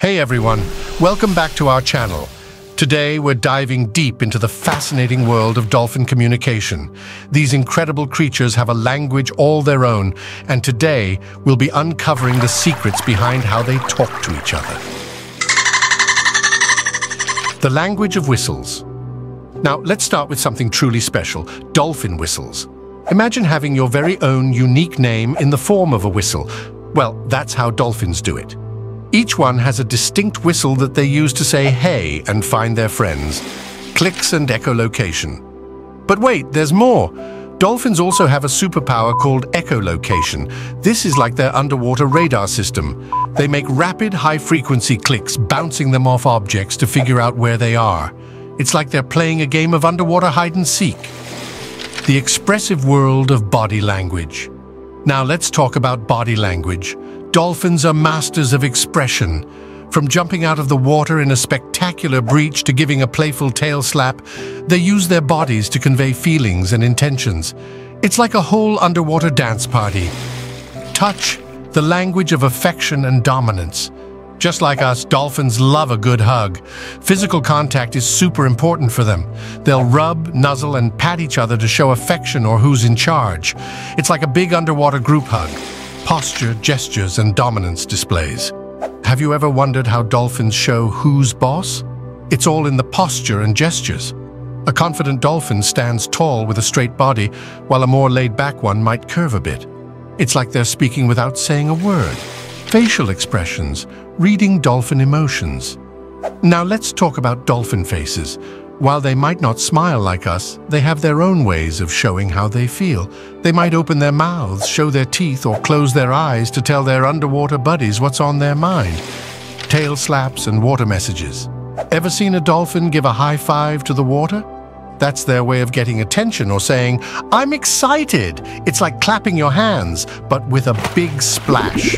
Hey everyone, welcome back to our channel. Today we're diving deep into the fascinating world of dolphin communication. These incredible creatures have a language all their own, and today we'll be uncovering the secrets behind how they talk to each other. The language of whistles. Now let's start with something truly special, dolphin whistles. Imagine having your very own unique name in the form of a whistle. Well, that's how dolphins do it. Each one has a distinct whistle that they use to say hey and find their friends. Clicks and echolocation. But wait, there's more. Dolphins also have a superpower called echolocation. This is like their underwater radar system. They make rapid, high-frequency clicks, bouncing them off objects to figure out where they are. It's like they're playing a game of underwater hide-and-seek. The expressive world of body language. Now let's talk about body language. Dolphins are masters of expression. From jumping out of the water in a spectacular breach to giving a playful tail slap, they use their bodies to convey feelings and intentions. It's like a whole underwater dance party. Touch, the language of affection and dominance. Just like us, dolphins love a good hug. Physical contact is super important for them. They'll rub, nuzzle, and pat each other to show affection or who's in charge. It's like a big underwater group hug posture, gestures, and dominance displays. Have you ever wondered how dolphins show who's boss? It's all in the posture and gestures. A confident dolphin stands tall with a straight body, while a more laid-back one might curve a bit. It's like they're speaking without saying a word. Facial expressions, reading dolphin emotions. Now let's talk about dolphin faces. While they might not smile like us, they have their own ways of showing how they feel. They might open their mouths, show their teeth, or close their eyes to tell their underwater buddies what's on their mind. Tail slaps and water messages. Ever seen a dolphin give a high five to the water? That's their way of getting attention or saying, I'm excited. It's like clapping your hands, but with a big splash.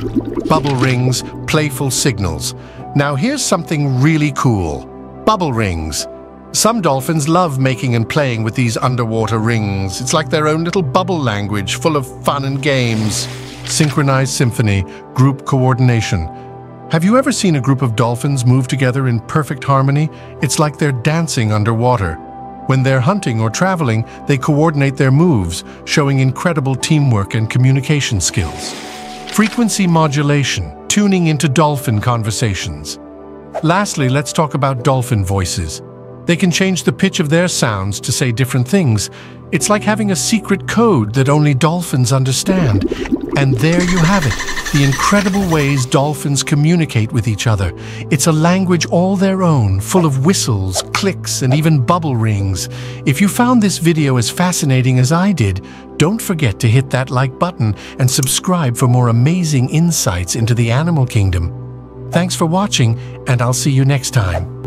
Bubble rings, playful signals. Now here's something really cool. Bubble rings. Some dolphins love making and playing with these underwater rings. It's like their own little bubble language full of fun and games. Synchronized symphony, group coordination. Have you ever seen a group of dolphins move together in perfect harmony? It's like they're dancing underwater. When they're hunting or traveling, they coordinate their moves, showing incredible teamwork and communication skills. Frequency modulation, tuning into dolphin conversations. Lastly, let's talk about dolphin voices. They can change the pitch of their sounds to say different things. It's like having a secret code that only dolphins understand. And there you have it, the incredible ways dolphins communicate with each other. It's a language all their own, full of whistles, clicks, and even bubble rings. If you found this video as fascinating as I did, don't forget to hit that like button and subscribe for more amazing insights into the animal kingdom. Thanks for watching, and I'll see you next time.